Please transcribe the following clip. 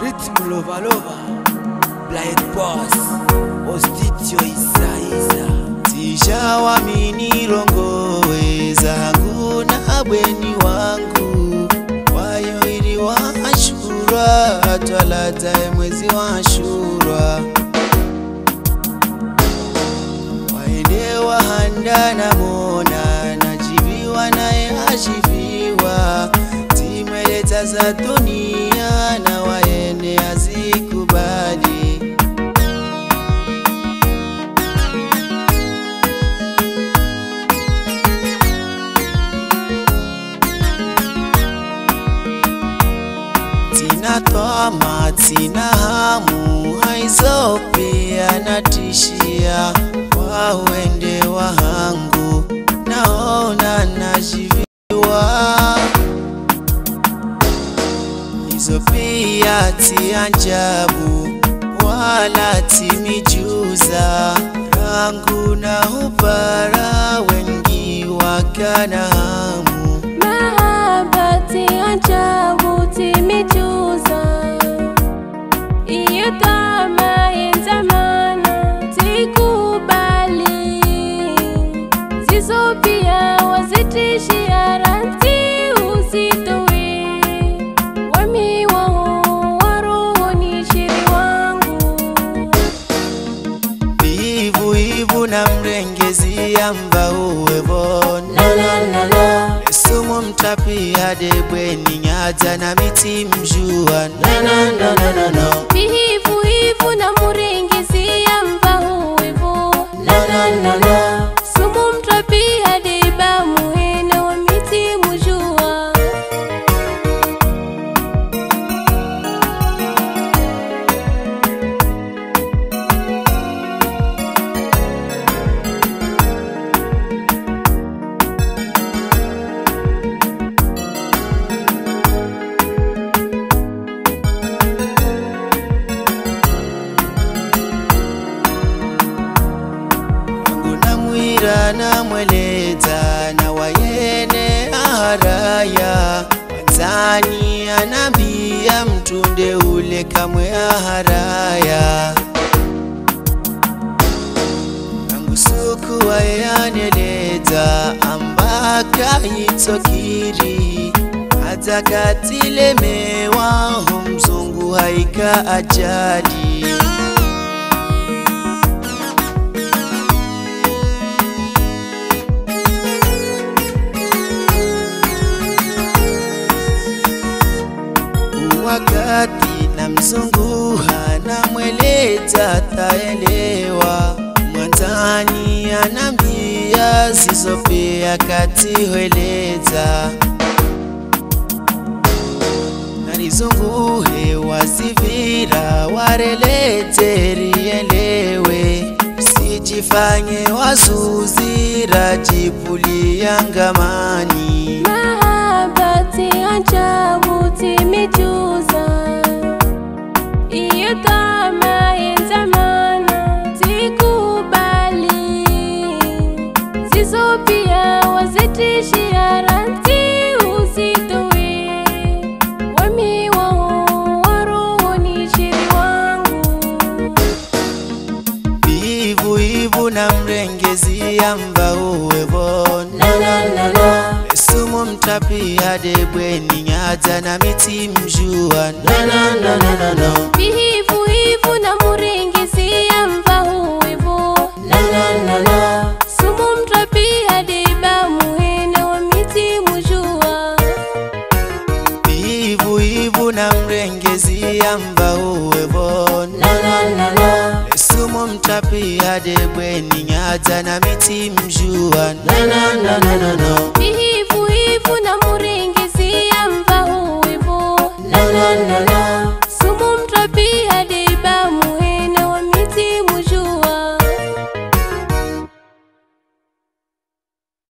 Pete Lover Blind Boss Ostitio Isa Isaiza Sijawamini rongowe zangu na abweni wangu. Wayo ili ashura twalatae mwezi wa Ashura. Waende wahanda na mona najibiwa naye ashifiwa timeleta za dunia Tina twama tina hamu haizo pia natishia wawende wahangu naona najiviwa. Hizo pia tianjabu wala timijuza rangu na upara wengi wakana hamu amba uwevona la la la. La Sumu mtapia debweni nyata na miti mjua na kamwe aharaya. Nangu suku wayaneleza ambaka itokiri hata katilemewa humzungu haika ajali wakati na mzungu hana mweleza taelewa mwanzani anambia zizopea katihweleza narizunguhe wazivira warelete rielewe. Sijifanye wazuzira jipuliangamani Mahabati pia wazitishia ranti usitowe wami wao warohoni shiri wangu. Ivu ivu na mrengezi amba uwevona la la la la Sumu mtapia debweni nyata na miti mjua. Na na na na na kamva uwebona lesumo mtapi adebweni nyadza na miti mjuwa vihivuhivu na muringizia mva uwebona